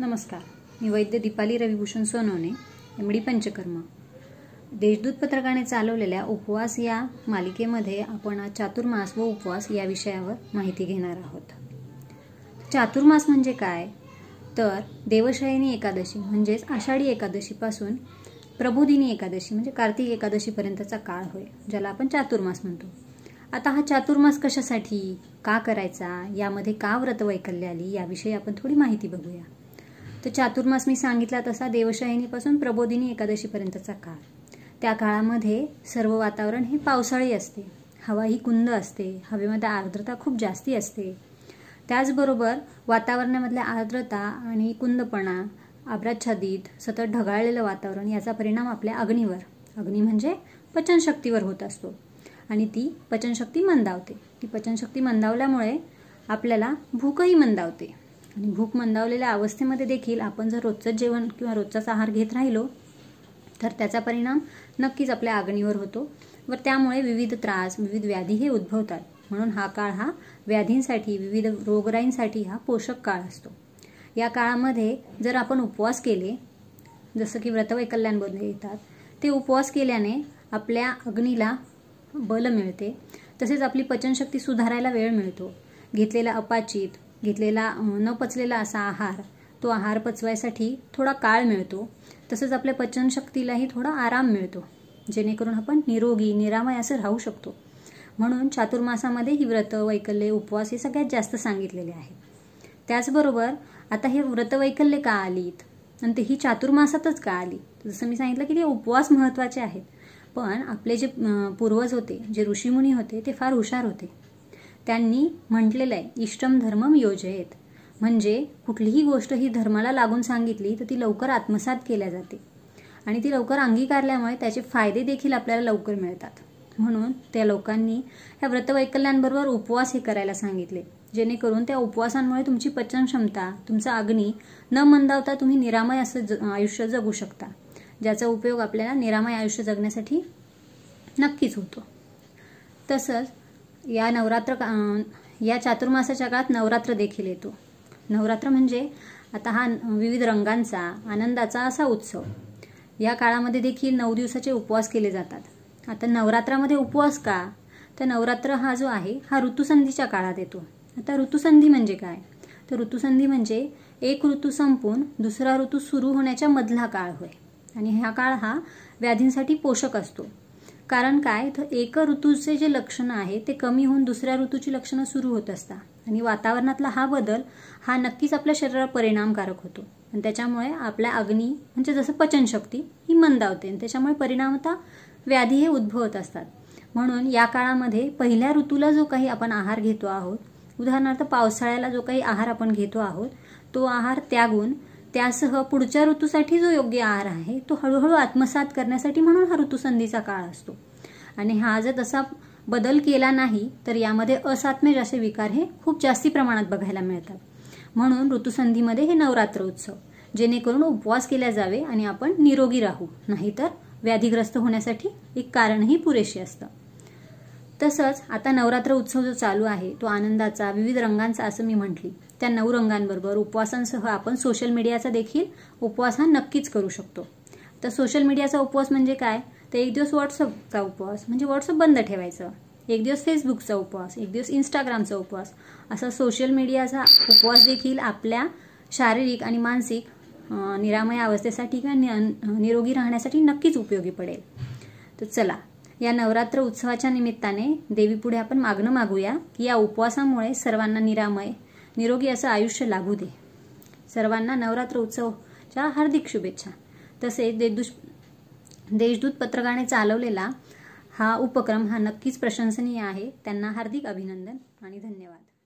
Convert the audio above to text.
नमस्कार. मी वैद्य Deepali Ravibhushan Sonawane M D panchakarma. Deshdoot पत्रकाने चालवलेल्या उपवास या मालिकेमध्ये आपण आज चातुर्मास व उपवास या विषयावर माहिती घेणार आहोत. चातुर्मास म्हणजे काय? तर देवशयनी एकादशी म्हणजेच आषाढी एकादशीपासून प्रबोधिनी एकादशी म्हणजे कार्तिक एकादशीपर्यंतचा काळ होय ज्याला आपण चातुर्मास म्हणतो. आता हा चातुर्मास कशासाठी का करायचा यामध्ये का व्रतवैकल्य आली याविषयी आपण थोडी माहिती बघूया. तर चातुर्मास मी सांगितला तसा देवशाहिनीपासून प्रबोधिनी एकादशीपर्यंतचा काळ. त्या काळामध्ये सर्व वातावरण हे पावसाळी असते. हवा ही कुंद असते. हवेमध्ये आर्द्रता खूप जास्ती असते. त्याचबरोबर वातावरणामधल्या आर्द्रता आणि कुंदपणा आभ्राच्छादित सतत ढगाळलेलं वातावरण याचा परिणाम आपल्या अग्नीवर. अग्नी म्हणजे पचनशक्तीवर होत असतो. आणि ती पचनशक्ती मंदावते. ती पचनशक्ती मंदावल्यामुळे आपल्याला भूकही मंदावते. आणि भूक मंदावलेल्या अवस्थेमध्ये देखील आपण जर रोजचं जेवण किंवा रोजचाच आहार घेत राहिलो तर त्याचा परिणाम नक्कीच आपल्या अग्नीवर होतो व त्यामुळे विविध त्रास विविध व्याधी हे उद्भवतात. म्हणून हा काळ हा व्याधींसाठी विविध रोगराईंसाठी हा पोषक काळ असतो. या काळामध्ये जर आपण उपवास केले जसं की व्रतवैकल्यांमध्ये येतात ते उपवास केल्याने आपल्या अग्नीला बल मिळते. तसेच आपली पचनशक्ती सुधारायला वेळ मिळतो. घेतलेला अपाचित घेतलेला न पचलेला असा आहार तो आहार पचवायसाठी थोडा काळ मिळतो. तसंच आपल्या पचनशक्तीलाही थोडा आराम मिळतो. जेणेकरून आपण निरोगी निरामय असं राहू शकतो. म्हणून चातुर्मासामध्ये ही व्रत वैकल्य उपवास हे सगळ्यात जास्त सांगितलेले आहे. त्याचबरोबर आता हे व्रतवैकल्य का आलीत? आणि ते ही चातुर्मासातच का आली? जसं मी सांगितलं की ते उपवास महत्त्वाचे आहेत. पण आपले जे पूर्वज होते जे ऋषीमुनी होते ते फार हुशार होते. त्यांनी म्हटलेलं आहे इष्टम धर्मम योजयेत. म्हणजे कुठलीही गोष्ट ही धर्माला लागून सांगितली तर ती लवकर आत्मसात केल्या जाते. आणि ती लवकर अंगीकारल्यामुळे त्याचे फायदे देखील आपल्याला लवकर मिळतात. म्हणून त्या लोकांनी ह्या व्रतवैकल्यांबरोबर उपवास हे करायला सांगितले. जेणेकरून त्या उपवासांमुळे तुमची पचन क्षमता तुमचा अग्नी न मंदावता तुम्ही निरामय असं आयुष्य जगू शकता. ज्याचा उपयोग आपल्याला निरामय आयुष्य जगण्यासाठी नक्कीच होतो. तसंच या नवरात्र या चातुर्मासाच्या काळात नवरात्र देखील येतो. नवरात्र म्हणजे आता हा विविध रंगांचा आनंदाचा असा उत्सव. या काळामध्ये देखील नऊ दिवसाचे उपवास केले जातात. आता नवरात्रामध्ये उपवास का? तर नवरात्र हा जो आहे हा ऋतुसंधीच्या काळात येतो. आता ऋतुसंधी म्हणजे काय? तर ऋतुसंधी म्हणजे एक ऋतू संपून दुसरा ऋतू सुरू होण्याच्या मधला काळ होय. आणि हा काळ हा व्याधींसाठी पोषक असतो. कारण काय? तर एक ऋतूचे जे लक्षणं आहे ते कमी होऊन दुसऱ्या ऋतूची लक्षणं सुरू होत असतात. आणि वातावरणातला हा बदल हा नक्कीच आपल्या शरीरावर परिणामकारक होतो. आणि त्याच्यामुळे आपल्या अग्नी म्हणजे जसं पचनशक्ती ही मंदावते. आणि त्याच्यामुळे परिणामता व्याधी हे उद्भवत असतात. म्हणून या काळामध्ये पहिल्या ऋतूला जो काही आपण आहार घेतो आहोत उदाहरणार्थ पावसाळ्याला जो काही आहार आपण घेतो आहोत तो आहार त्यागून त्यासह पुढच्या ऋतूसाठी जो योग्य आहार आहे तो हळूहळू आत्मसात करण्यासाठी म्हणून हा ऋतुसंधीचा काळ असतो. आणि हा जर तसा बदल केला नाही तर यामध्ये असात्मेज असे विकार हे खूप जास्ती प्रमाणात बघायला मिळतात. म्हणून ऋतुसंधीमध्ये हे नवरात्र उत्सव जेणेकरून उपवास केल्या जावे आणि आपण निरोगी राहू नाहीतर व्याधीग्रस्त होण्यासाठी एक कारणही पुरेसे असतं. तसंच आता नवरात्र उत्सव जो चालू आहे तो आनंदाचा विविध रंगांचा असं मी म्हटली. त्या नऊ रंगांबरोबर उपवासांसह आपण सोशल मीडियाचा देखील उपवास हा नक्कीच करू शकतो. तर सोशल मीडियाचा उपवास म्हणजे काय? तर एक दिवस व्हॉट्सअपचा उपवास म्हणजे व्हॉट्सअप बंद ठेवायचं. एक दिवस फेसबुकचा उपवास एक दिवस इंस्टाग्रामचा उपवास. असा सोशल मीडियाचा उपवास देखील आपल्या शारीरिक आणि मानसिक निरामय अवस्थेसाठी किंवा निरोगी राहण्यासाठी नक्कीच उपयोगी पडेल. तर चला या नवरात्र उत्सवाच्या निमित्ताने देवीपुढे आपण मागणं मागूया की या उपवासामुळे सर्वांना निरामय निरोगी असं आयुष्य लाभू दे. सर्वांना नवरात्र उत्सवच्या हार्दिक शुभेच्छा. तसेच देदुष देशदूत पत्रकाने चालवलेला हा उपक्रम हा नक्कीच प्रशंसनीय आहे. त्यांना हार्दिक अभिनंदन आणि धन्यवाद.